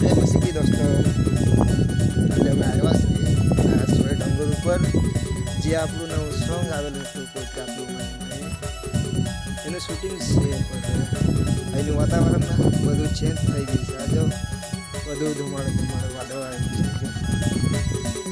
જય મસીકી દોસ્તો આજે અમે આવ્યા છીએ સોય ડુંગર ઉપર. જે આપણું નવું સોંગ આવેલું હતું, કોઈ કાપલું મને એનું શૂટિંગ છે અહીંનું વાતાવરણ બધું ચેન્જ થઈ ગયું છે. આજે બધું ધુમાડો ધુમાડો વાદળ આવી છે.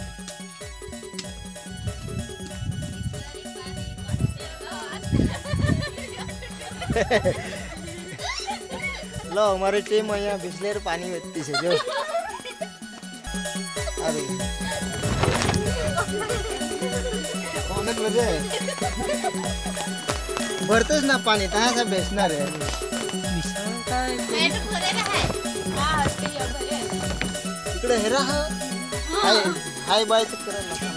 લો અમારી ટીમ અહીંયા બિસ્લેર પાણી વેચતી છે જો આવી કોને મજે भरतच ना पाणी तहा सा बेसणार आहे पेट भरेल आहे हा ते भरेल इकडे हेरा हा हाय हाय बाय तर करा नका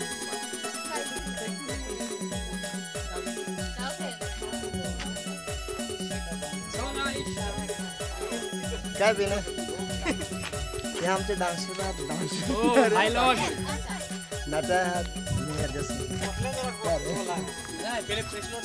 काय बेन हे आमचे डान्सर आहात डान्सर डायलॉग नाचा आहात मेहर जसं काय रे? पहिले प्रेस नोट